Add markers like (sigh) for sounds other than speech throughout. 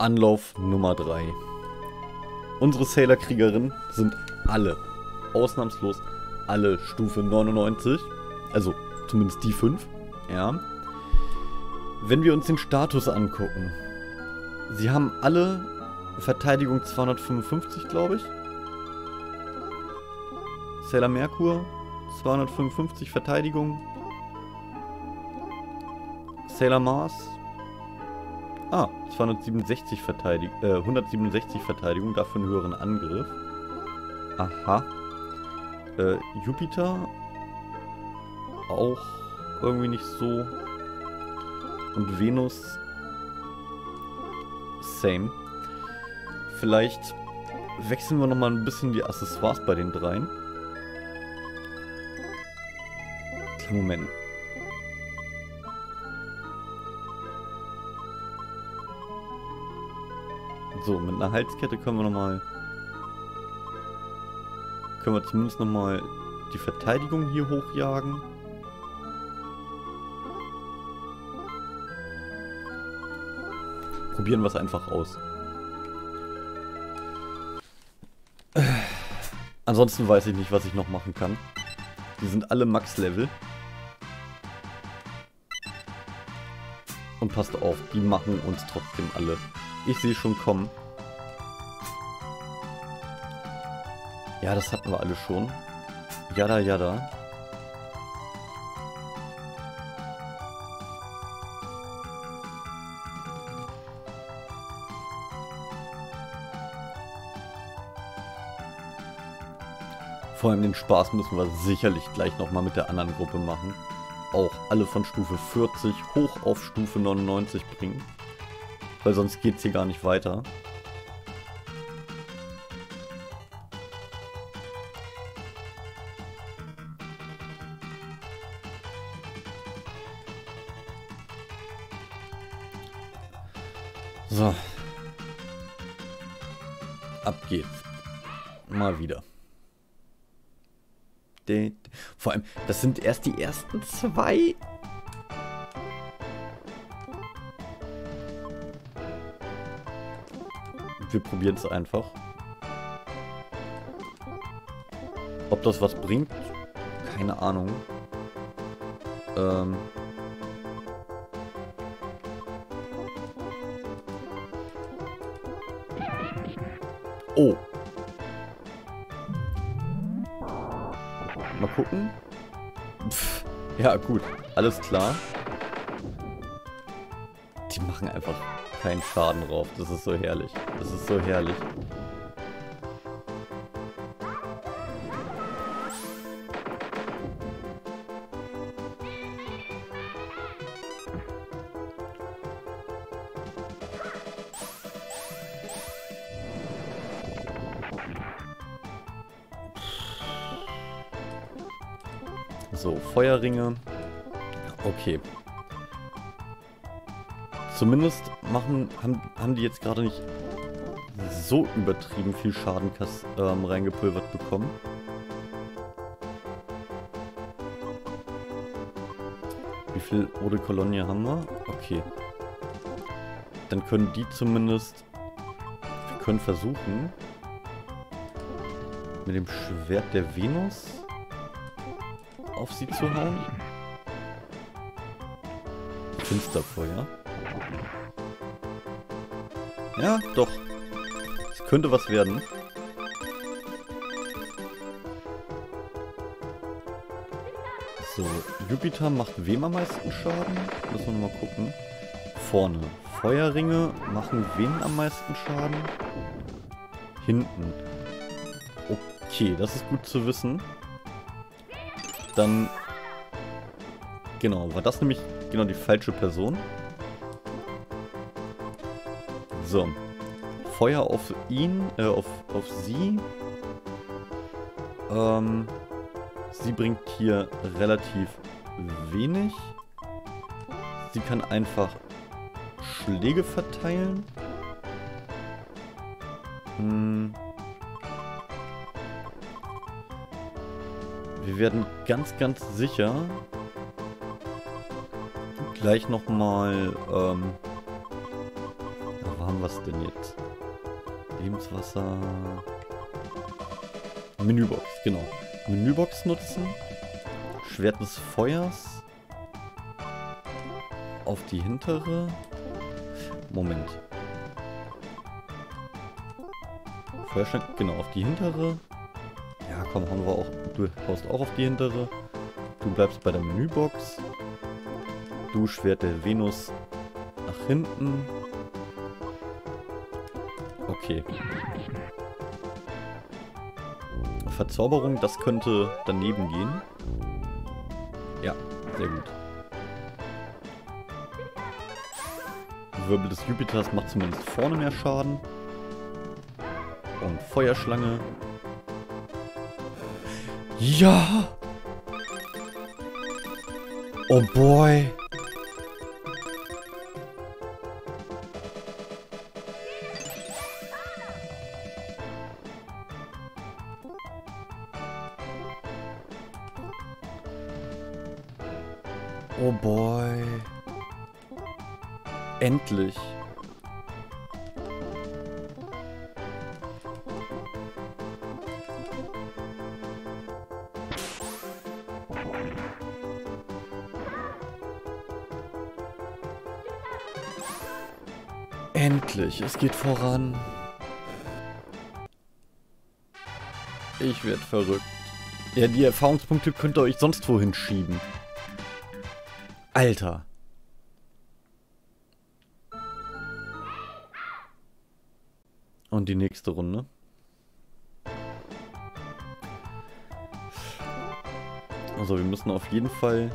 Anlauf Nummer 3. Unsere Sailor-Kriegerinnen sind alle, ausnahmslos alle Stufe 99. Also zumindest die 5. Ja. Wenn wir uns den Status angucken. Sie haben alle Verteidigung 255, glaube ich. Sailor Merkur 255 Verteidigung. Sailor Mars. Ah, 267 Verteidigung, äh, 167 Verteidigung, dafür einen höheren Angriff. Aha. Äh, Jupiter. Auch irgendwie nicht so. Und Venus. Same. Vielleicht wechseln wir nochmal ein bisschen die Accessoires bei den dreien. Moment. So, mit einer Halskette können wir nochmal... Können wir zumindest nochmal die Verteidigung hier hochjagen. Probieren wir es einfach aus. Ansonsten weiß ich nicht, was ich noch machen kann. Die sind alle Max-Level. Und passt auf, die machen uns trotzdem alle. Ich sehe schon kommen. Ja, das hatten wir alle schon. Jada, jada. Vor allem den Spaß müssen wir sicherlich gleich nochmal mit der anderen Gruppe machen. Auch alle von Stufe 40 hoch auf Stufe 99 bringen. Weil sonst geht es hier gar nicht weiter. So. Ab geht's. Mal wieder. Vor allem, das sind erst die ersten zwei. Wir probieren es einfach. Ob das was bringt? Keine Ahnung. Ähm... Oh. Mal gucken. Pff, ja, gut. Alles klar. Die machen einfach keinen Schaden drauf. Das ist so herrlich. Das ist so herrlich. So, Feuerringe. Okay. Zumindest machen, haben, haben die jetzt gerade nicht so übertrieben viel Schaden ähm, reingepulvert bekommen. Wie viel Ode Kolonie haben wir? Okay. Dann können die zumindest... Wir können versuchen... Mit dem Schwert der Venus auf sie zu hauen. Finsterfeuer. Ja, doch. Könnte was werden. So, Jupiter macht wem am meisten Schaden? Müssen wir mal gucken. Vorne. Feuerringe machen wen am meisten Schaden? Hinten. Okay, das ist gut zu wissen. Dann... Genau, war das nämlich genau die falsche Person? So. Feuer auf ihn, äh, auf, auf sie. Ähm, sie bringt hier relativ wenig. Sie kann einfach Schläge verteilen. Hm. Wir werden ganz, ganz sicher gleich nochmal, ähm, haben wir es denn jetzt? Lebenswasser. Menübox, genau. Menübox nutzen. Schwert des Feuers. Auf die hintere. Moment. Feuerstein, genau, auf die hintere. Ja, komm, hauen wir auch. Du haust auch auf die hintere. Du bleibst bei der Menübox. Du Schwert der Venus nach hinten. Okay. Verzauberung, das könnte daneben gehen. Ja, sehr gut. Wirbel des Jupiters macht zumindest vorne mehr Schaden. Und Feuerschlange. Ja! Oh boy! Voran. Ich werde verrückt. Ja, die Erfahrungspunkte könnt ihr euch sonst wohin schieben. Alter. Und die nächste Runde. Also wir müssen auf jeden Fall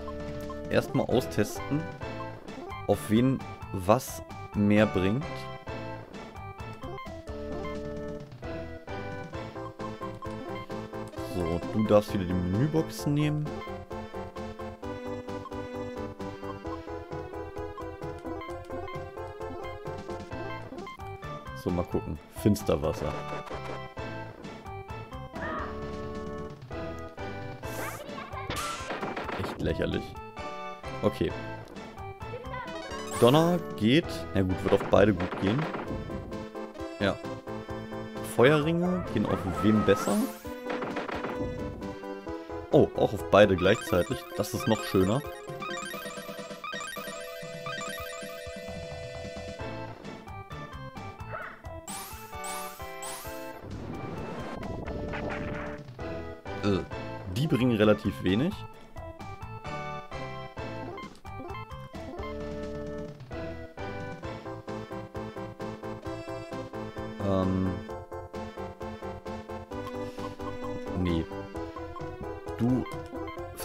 erstmal austesten, auf wen was mehr bringt. Darfst wieder die Menübox nehmen. So, mal gucken. Finsterwasser. Echt lächerlich. Okay. Donner geht. Na gut, wird auf beide gut gehen. Ja. Feuerringe gehen auf wem besser? Oh, auch auf beide gleichzeitig. Das ist noch schöner. Äh, die bringen relativ wenig.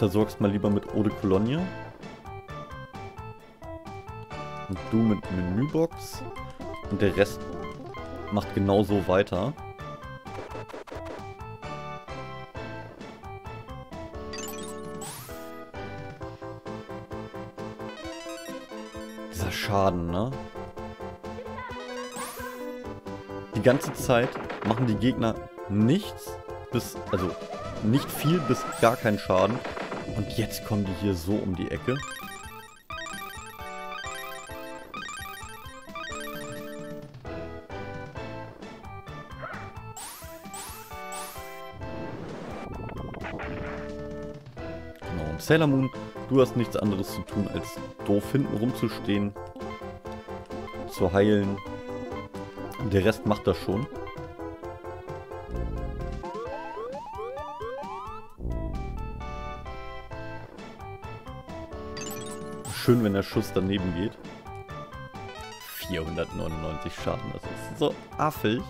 Versorgst mal lieber mit Eau de Cologne. Und du mit Menübox. Und der Rest macht genauso weiter. Dieser Schaden, ne? Die ganze Zeit machen die Gegner nichts bis, also nicht viel bis gar keinen Schaden. Und jetzt kommen die hier so um die Ecke. Genau, und Sailor Moon, du hast nichts anderes zu tun, als doof hinten rumzustehen, zu heilen. Der Rest macht das schon. Schön, wenn der Schuss daneben geht. 499 Schaden, das ist so affig.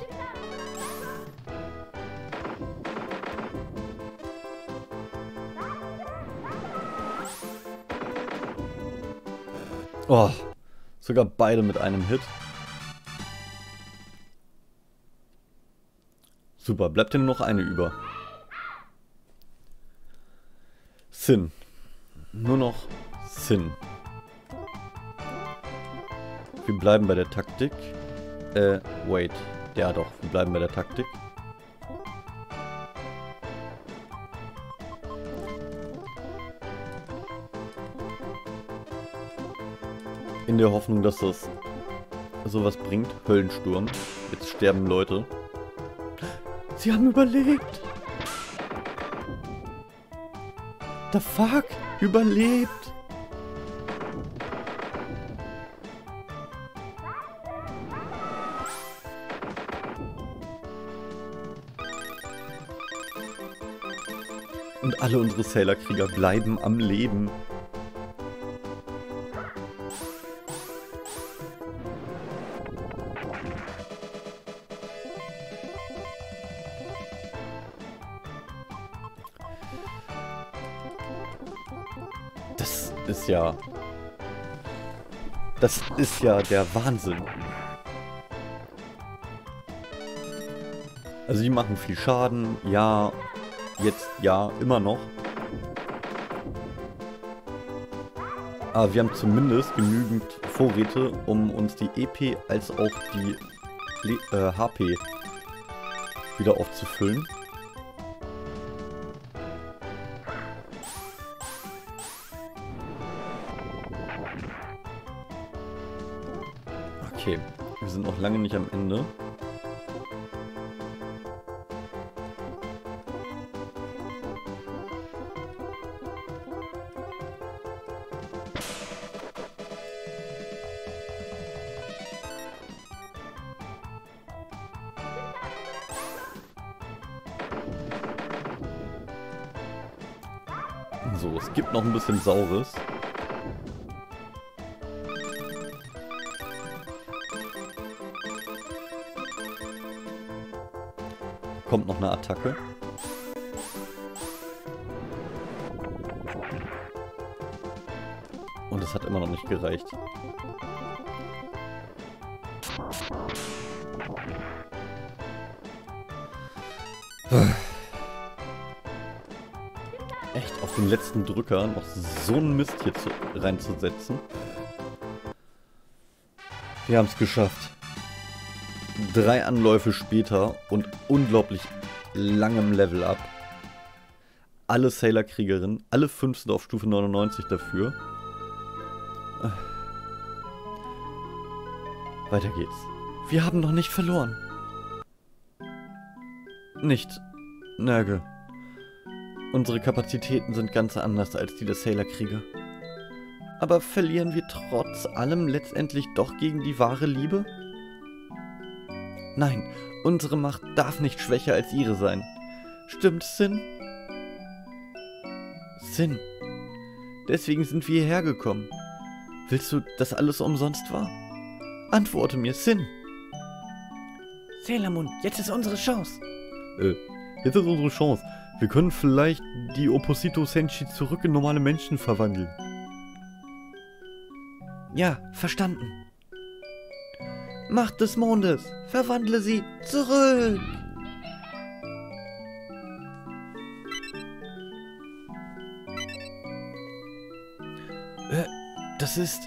Oh, sogar beide mit einem Hit. Super, bleibt denn noch eine über. Sin. Nur noch Sin. Wir bleiben bei der Taktik. Äh, wait. Ja doch, wir bleiben bei der Taktik. In der Hoffnung, dass das sowas bringt. Höllensturm. Jetzt sterben Leute. Sie haben überlebt. The fuck? Überlebt. Alle unsere Sailor-Krieger bleiben am Leben. Das ist ja... Das ist ja der Wahnsinn. Also die machen viel Schaden, ja, jetzt ja, immer noch. Aber wir haben zumindest genügend Vorräte, um uns die EP als auch die Le äh, HP wieder aufzufüllen. Okay, wir sind noch lange nicht am Ende. Saures. Kommt noch eine Attacke. Und es hat immer noch nicht gereicht. Letzten Drücker noch so einen Mist hier zu, reinzusetzen. Wir haben es geschafft. Drei Anläufe später und unglaublich langem Level up. Alle Sailor-Kriegerinnen, alle fünf sind auf Stufe 99 dafür. Weiter geht's. Wir haben noch nicht verloren. Nicht. Nörgel. Unsere Kapazitäten sind ganz anders als die der Sailor-Krieger. Aber verlieren wir trotz allem letztendlich doch gegen die wahre Liebe? Nein, unsere Macht darf nicht schwächer als ihre sein. Stimmt, Sin? Sin. Deswegen sind wir hierher gekommen. Willst du, dass alles umsonst war? Antworte mir, Sin. Sailor Moon, jetzt ist unsere Chance. Äh, jetzt ist unsere Chance. Wir können vielleicht die Opposito Senshi zurück in normale Menschen verwandeln. Ja, verstanden. Macht des Mondes, verwandle sie zurück. Äh, das ist...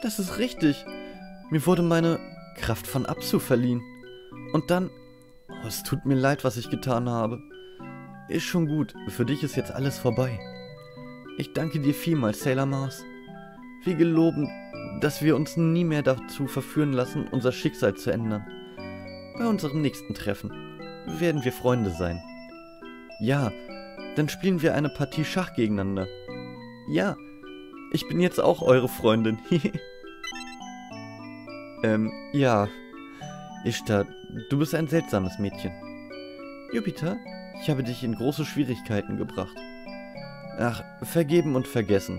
Das ist richtig. Mir wurde meine Kraft von Absu verliehen. Und dann... Oh, es tut mir leid, was ich getan habe. Ist schon gut, für dich ist jetzt alles vorbei. Ich danke dir vielmals, Sailor Mars. Wir geloben, dass wir uns nie mehr dazu verführen lassen, unser Schicksal zu ändern. Bei unserem nächsten Treffen werden wir Freunde sein. Ja, dann spielen wir eine Partie Schach gegeneinander. Ja, ich bin jetzt auch eure Freundin. (laughs) ähm, ja. Ishtar, du bist ein seltsames Mädchen. Jupiter, ich habe dich in große Schwierigkeiten gebracht. Ach, vergeben und vergessen.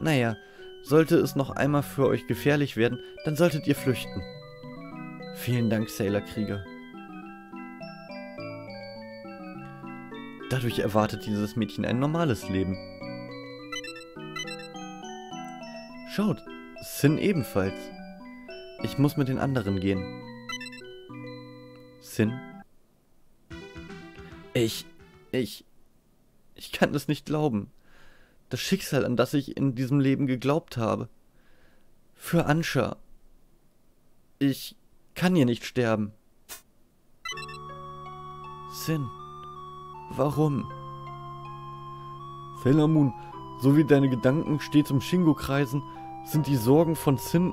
Naja, sollte es noch einmal für euch gefährlich werden, dann solltet ihr flüchten. Vielen Dank, Sailor Krieger. Dadurch erwartet dieses Mädchen ein normales Leben. Schaut, Sin ebenfalls. Ich muss mit den anderen gehen. Sin? Ich, ich, kann es nicht glauben. Das Schicksal, an das ich in diesem Leben geglaubt habe. Für Anscha. Ich kann hier nicht sterben. Sin, warum? Sailor so wie deine Gedanken stets um Shingo kreisen, sind die Sorgen von Sin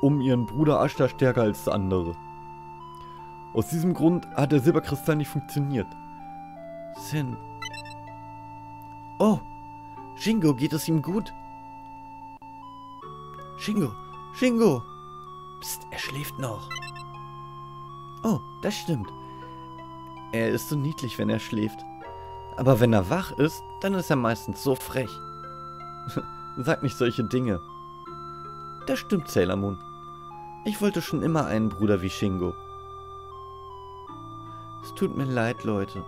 um ihren Bruder Ashtar stärker als andere. Aus diesem Grund hat der Silberkristall nicht funktioniert. Sin. Oh, Shingo, geht es ihm gut? Shingo, Shingo! Psst, er schläft noch. Oh, das stimmt. Er ist so niedlich, wenn er schläft. Aber wenn er wach ist, dann ist er meistens so frech. (laughs) Sag nicht solche Dinge. Das stimmt, Sailor Moon. Ich wollte schon immer einen Bruder wie Shingo. Es tut mir leid, Leute.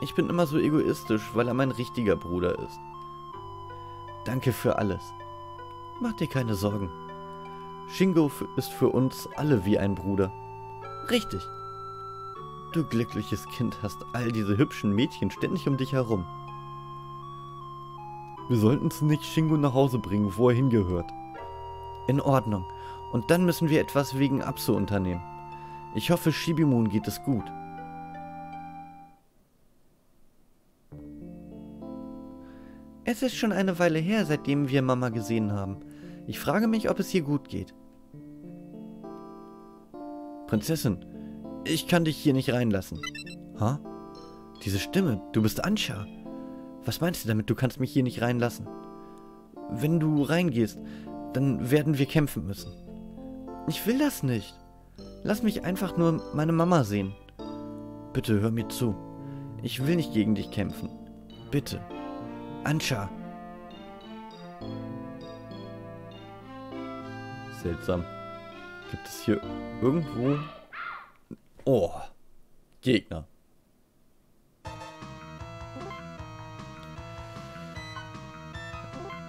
Ich bin immer so egoistisch, weil er mein richtiger Bruder ist. Danke für alles. Mach dir keine Sorgen. Shingo ist für uns alle wie ein Bruder. Richtig. Du glückliches Kind hast all diese hübschen Mädchen ständig um dich herum. Wir sollten zunächst Shingo nach Hause bringen, wo er hingehört. In Ordnung. Und dann müssen wir etwas wegen Apsu unternehmen. Ich hoffe, Shibimun geht es gut. Es ist schon eine Weile her, seitdem wir Mama gesehen haben. Ich frage mich, ob es ihr gut geht. Prinzessin, ich kann dich hier nicht reinlassen. Ha? Diese Stimme, du bist Anscha. Was meinst du damit, du kannst mich hier nicht reinlassen? Wenn du reingehst, dann werden wir kämpfen müssen. Ich will das nicht. Lass mich einfach nur meine Mama sehen. Bitte hör mir zu. Ich will nicht gegen dich kämpfen. Bitte. Anscha. Seltsam. Gibt es hier irgendwo... Oh. Gegner.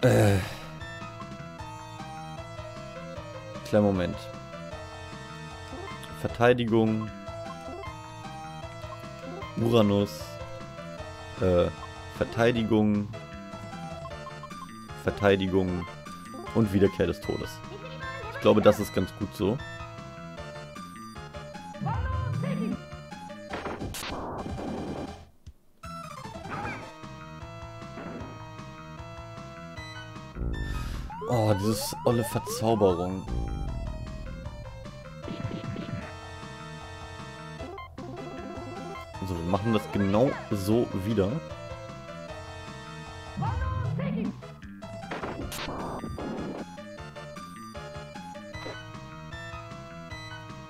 Äh. Kleiner Moment. Verteidigung. Uranus. Äh, Verteidigung. Verteidigung. Und Wiederkehr des Todes. Ich glaube, das ist ganz gut so. Oh, dieses olle Verzauberung. So, wir machen das genau so wieder.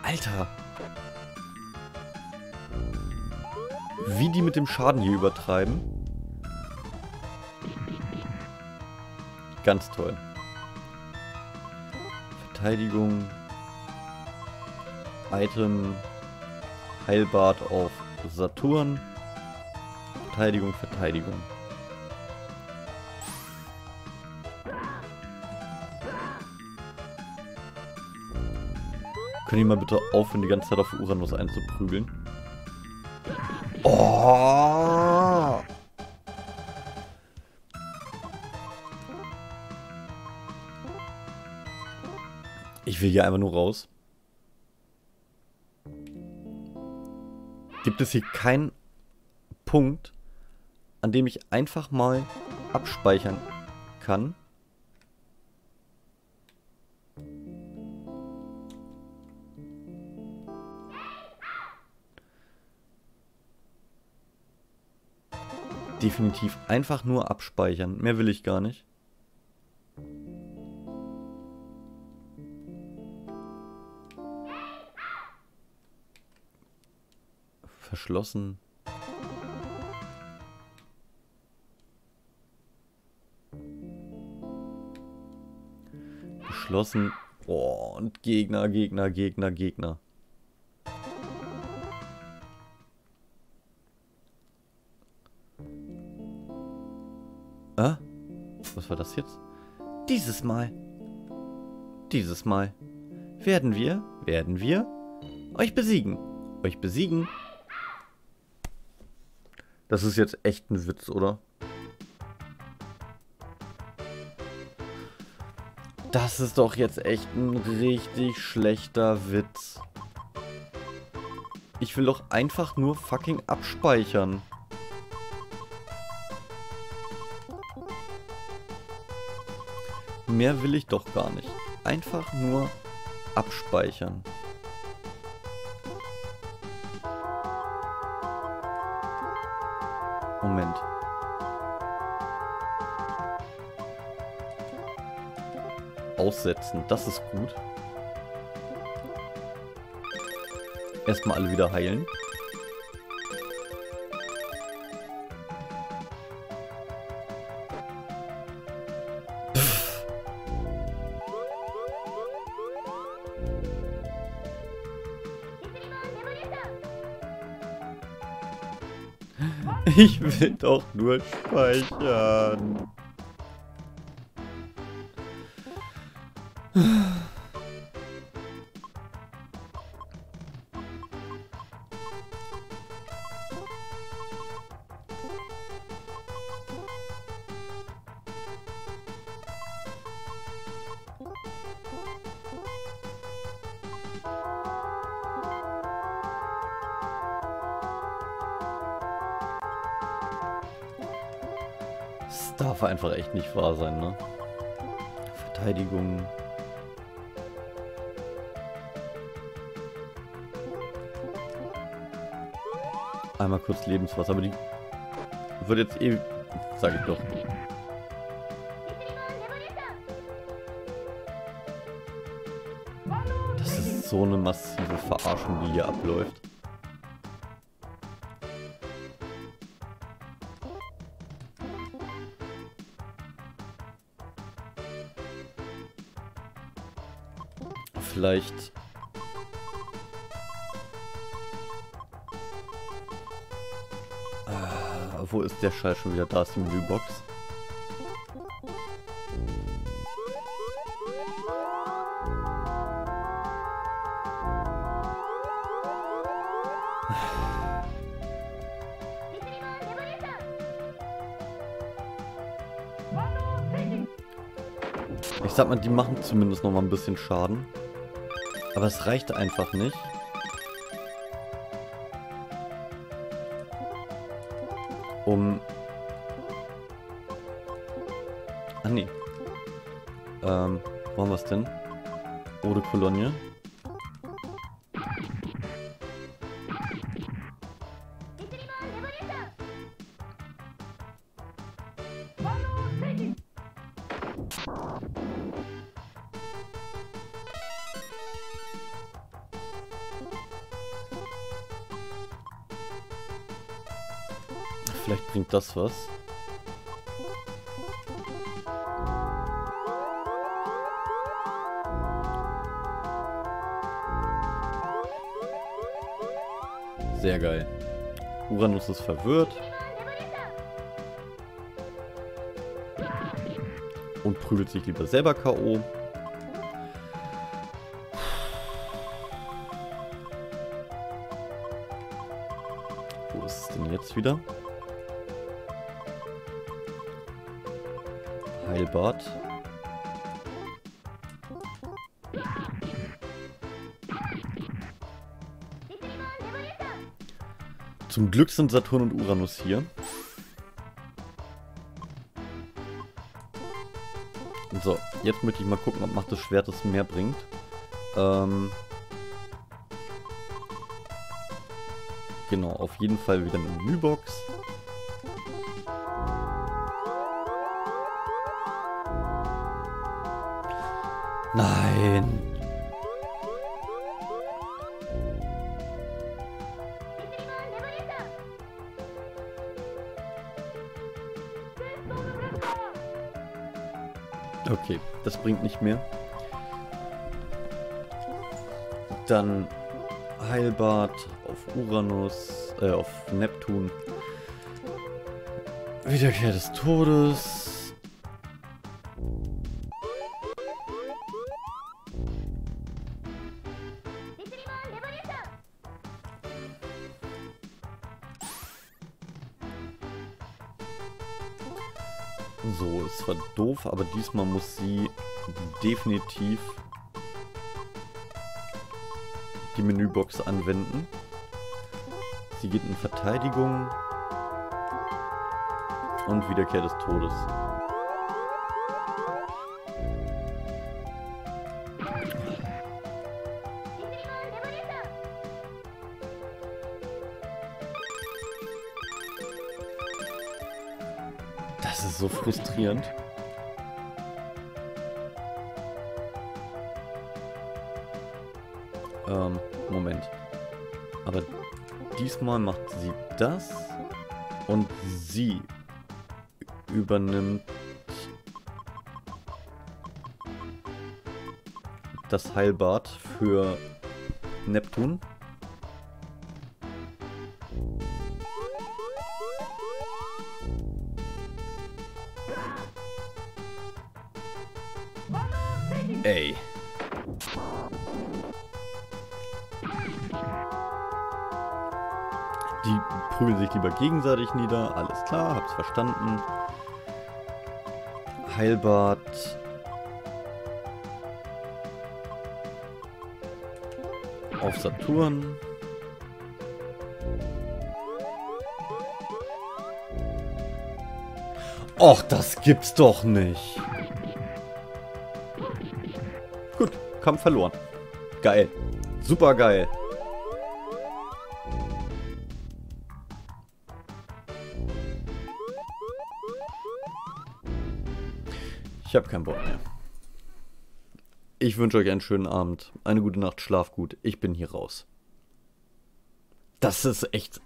Alter. Wie die mit dem Schaden hier übertreiben. Ganz toll. Verteidigung. Item. Heilbad auf Saturn. Verteidigung, Verteidigung. Können die mal bitte aufhören, die ganze Zeit auf Uranus einzuprügeln? Oh! Ich will hier einfach nur raus. Gibt es hier keinen Punkt, an dem ich einfach mal abspeichern kann? Definitiv einfach nur abspeichern. Mehr will ich gar nicht. Verschlossen. Geschlossen. Oh, und Gegner, Gegner, Gegner, Gegner. Äh? Was war das jetzt? Dieses Mal. Dieses Mal. Werden wir, werden wir euch besiegen. Euch besiegen. Das ist jetzt echt ein Witz, oder? Das ist doch jetzt echt ein richtig schlechter Witz. Ich will doch einfach nur fucking abspeichern. Mehr will ich doch gar nicht. Einfach nur abspeichern. Moment. Aussetzen, das ist gut. Erstmal alle wieder heilen. Ich will doch nur speichern. Das darf einfach echt nicht wahr sein, ne? Verteidigung. Einmal kurz Lebenswasser, aber die wird jetzt eh, sag ich doch. Das ist so eine massive Verarschung, die hier abläuft. Vielleicht... Ah, wo ist der Scheiß schon wieder? Da ist die Menübox. Ich sag mal, die machen zumindest noch mal ein bisschen Schaden. Aber es reicht einfach nicht. Um... Ah, nee. Ähm, wo haben wir es denn? Ode Kolonie. Vielleicht bringt das was. Sehr geil. Uranus ist verwirrt. Und prügelt sich lieber selber K.O. Wo ist es denn jetzt wieder? Heilbad. Zum Glück sind Saturn und Uranus hier. So, jetzt möchte ich mal gucken, ob Macht des Schwertes mehr bringt. Ähm genau, auf jeden Fall wieder eine Menübox. Nein. Okay, das bringt nicht mehr. Dann Heilbad auf Uranus, äh, auf Neptun. Wiederkehr des Todes. So, es war doof, aber diesmal muss sie definitiv die Menübox anwenden. Sie geht in Verteidigung und Wiederkehr des Todes. Frustrierend. Ähm, Moment. Aber diesmal macht sie das und sie übernimmt das Heilbad für Neptun. Ey. Die prügeln sich lieber gegenseitig nieder. Alles klar, hab's verstanden. Heilbad. Auf Saturn. Och, das gibt's doch nicht. Kampf verloren. Geil. Super geil. Ich habe keinen Bock mehr. Ich wünsche euch einen schönen Abend, eine gute Nacht, schlaf gut. Ich bin hier raus. Das ist echt.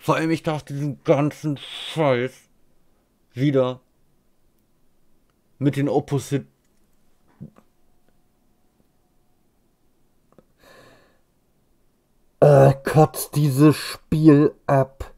Vor allem, ich darf diesen ganzen Scheiß wieder mit den Opposite. Äh, cut dieses Spiel ab.